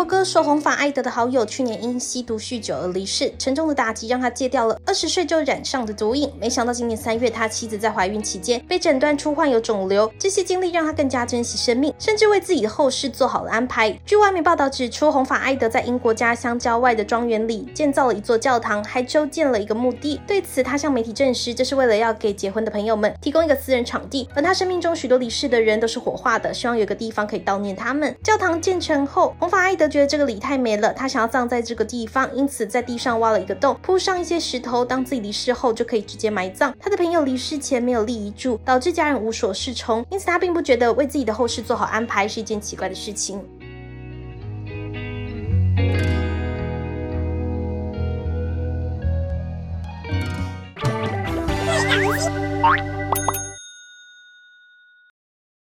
国歌手红发艾德的好友去年因吸毒酗酒而离世，沉重的打击让他戒掉了二十岁就染上的毒瘾。没想到今年三月，他妻子在怀孕期间被诊断出患有肿瘤，这些经历让他更加珍惜生命，甚至为自己的后事做好了安排。据外媒报道指出，红发艾德在英国家乡郊外的庄园里建造了一座教堂，还修建了一个墓地。对此，他向媒体证实，这是为了要给结婚的朋友们提供一个私人场地。而他生命中许多离世的人都是火化的，希望有个地方可以悼念他们。教堂建成后，红发艾德觉得这个礼太美了，他想要葬在这个地方，因此在地上挖了一个洞，铺上一些石头，当自己离世后就可以直接埋葬。他的朋友离世前没有立遗嘱，导致家人无所适从，因此他并不觉得为自己的后事做好安排是一件奇怪的事情。